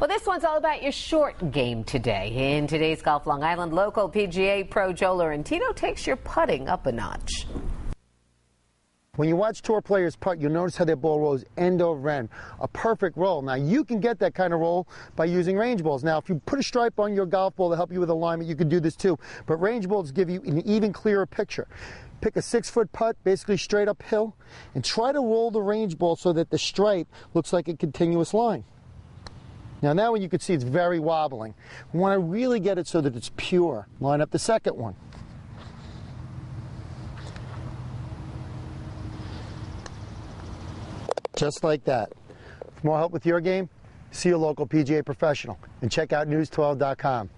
Well, this one's all about your short game today. In today's Golf Long Island, local PGA pro Joe Laurentino takes your putting up a notch. When you watch tour players putt, you'll notice how their ball rolls end over end. A perfect roll. Now, you can get that kind of roll by using range balls. Now, if you put a stripe on your golf ball to help you with alignment, you can do this too. But range balls give you an even clearer picture. Pick a six foot putt, basically straight uphill, and try to roll the range ball so that the stripe looks like a continuous line. Now, that one you can see it's very wobbling. We want to really get it so that it's pure. Line up the second one. Just like that. For more help with your game, see your local PGA professional and check out news12.com.